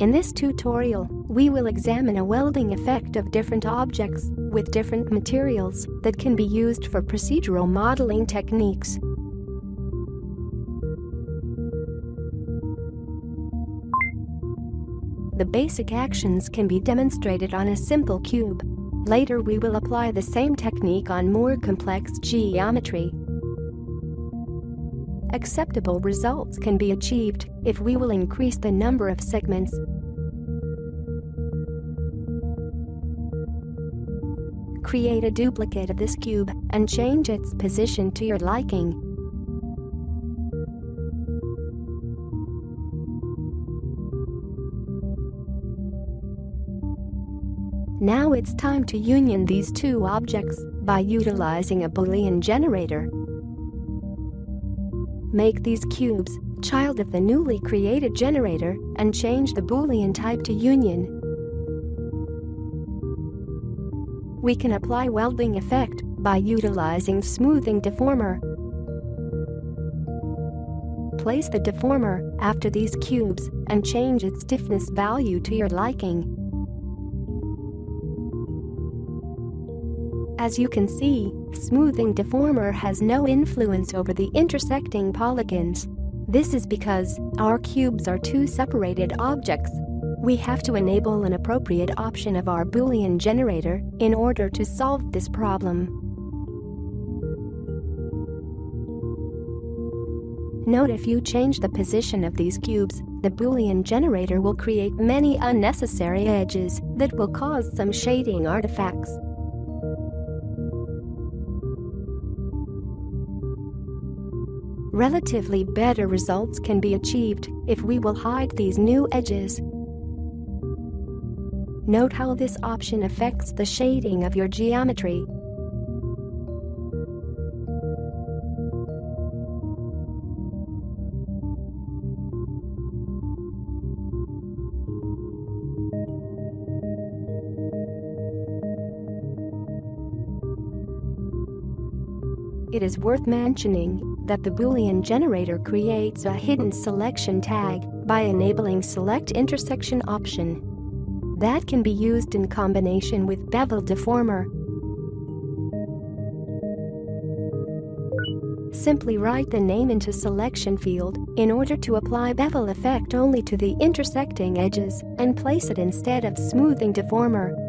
In this tutorial, we will examine a welding effect of different objects with different materials that can be used for procedural modeling techniques. The basic actions can be demonstrated on a simple cube. Later we will apply the same technique on more complex geometry. Acceptable results can be achieved if we will increase the number of segments. Create a duplicate of this cube and change its position to your liking. Now it's time to union these two objects by utilizing a Boolean generator. Make these cubes child of the newly created generator and change the Boolean type to union. We can apply welding effect by utilizing smoothing deformer. Place the deformer after these cubes and change its stiffness value to your liking. As you can see, smoothing deformer has no influence over the intersecting polygons. This is because our cubes are two separated objects. We have to enable an appropriate option of our Boolean generator in order to solve this problem. Note if you change the position of these cubes, the Boolean generator will create many unnecessary edges that will cause some shading artifacts. Relatively better results can be achieved if we will hide these new edges. Note how this option affects the shading of your geometry. It is worth mentioning that the Boolean generator creates a hidden selection tag by enabling select intersection option. That can be used in combination with bevel deformer. Simply write the name into selection field in order to apply bevel effect only to the intersecting edges and place it instead of smoothing deformer.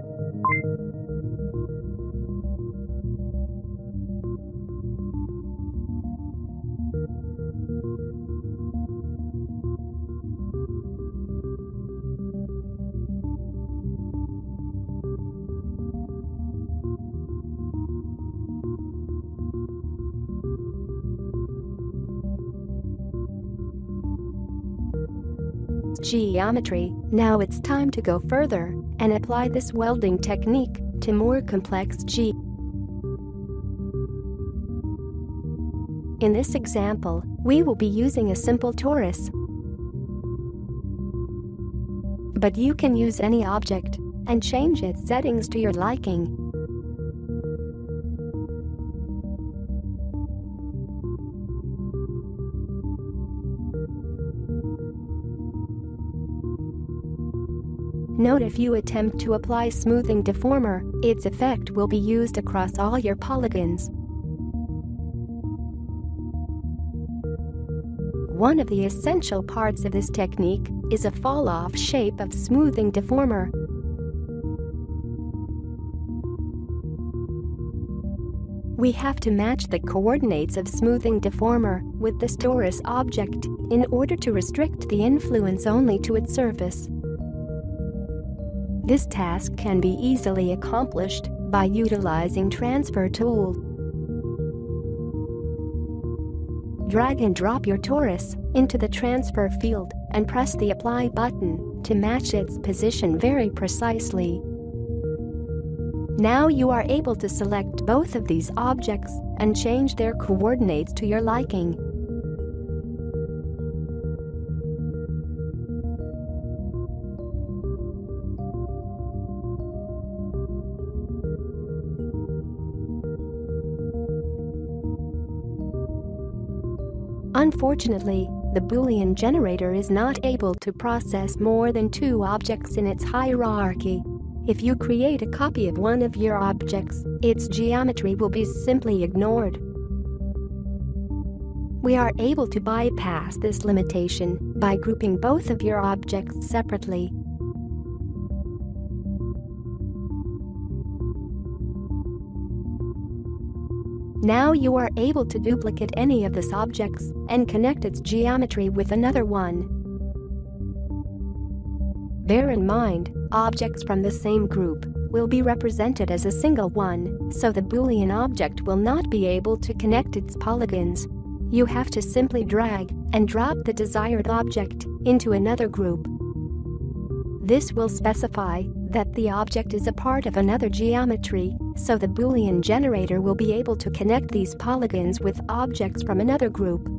Geometry, now it's time to go further and apply this welding technique to more complex G. In this example, we will be using a simple torus. But you can use any object and change its settings to your liking. Note if you attempt to apply smoothing deformer, its effect will be used across all your polygons. One of the essential parts of this technique is a fall-off shape of smoothing deformer. We have to match the coordinates of smoothing deformer with the torus object in order to restrict the influence only to its surface. This task can be easily accomplished by utilizing Transfer tool. Drag and drop your torus into the transfer field and press the apply button to match its position very precisely. Now you are able to select both of these objects and change their coordinates to your liking. Unfortunately, the Boolean generator is not able to process more than two objects in its hierarchy. If you create a copy of one of your objects, its geometry will be simply ignored. We are able to bypass this limitation by grouping both of your objects separately. Now you are able to duplicate any of these objects and connect its geometry with another one. Bear in mind, objects from the same group will be represented as a single one, so the Boolean object will not be able to connect its polygons. You have to simply drag and drop the desired object into another group. This will specify that the object is a part of another geometry, so the Boolean generator will be able to connect these polygons with objects from another group.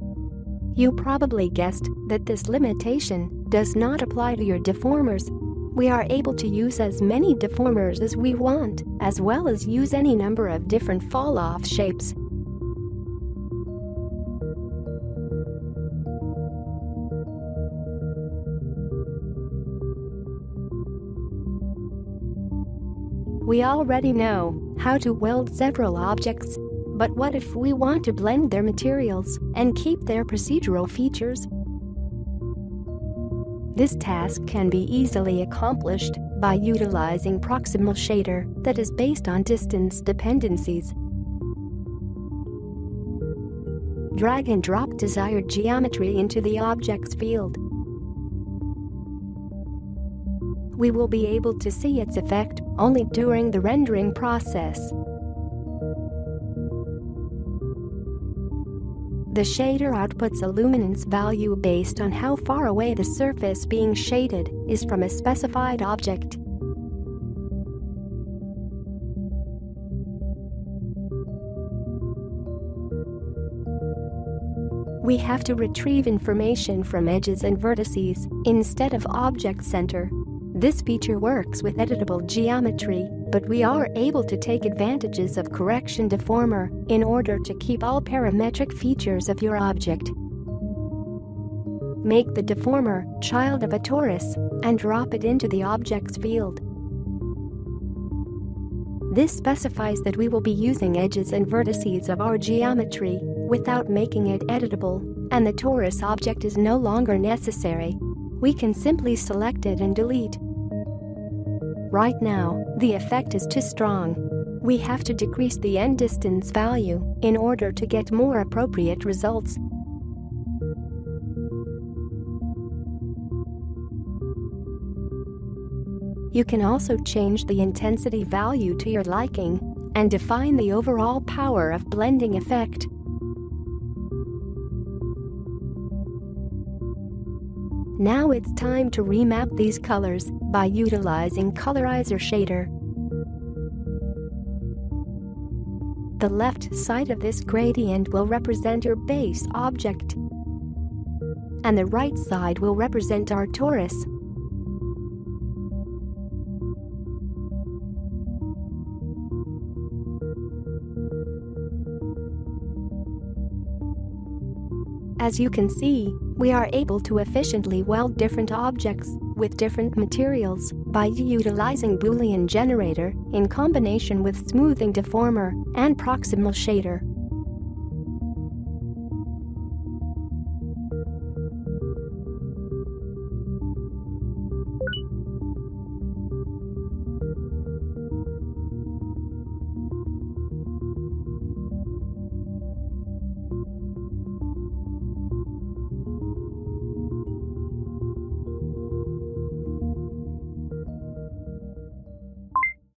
You probably guessed that this limitation does not apply to your deformers. We are able to use as many deformers as we want, as well as use any number of different fall-off shapes. We already know how to weld several objects. But what if we want to blend their materials and keep their procedural features? This task can be easily accomplished by utilizing proximal shader that is based on distance dependencies. Drag and drop desired geometry into the object's field. We will be able to see its effect only during the rendering process. The shader outputs a luminance value based on how far away the surface being shaded is from a specified object. We have to retrieve information from edges and vertices instead of object center. This feature works with editable geometry, but we are able to take advantages of correction deformer in order to keep all parametric features of your object. Make the deformer child of a torus and drop it into the object's field. This specifies that we will be using edges and vertices of our geometry without making it editable, and the torus object is no longer necessary. We can simply select it and delete. Right now, the effect is too strong. We have to decrease the end distance value in order to get more appropriate results. You can also change the intensity value to your liking and define the overall power of blending effect. Now it's time to remap these colors by utilizing Colorizer Shader. The left side of this gradient will represent your base object, and the right side will represent our torus. As you can see, we are able to efficiently weld different objects with different materials by utilizing Boolean generator in combination with smoothing deformer and proximal shader.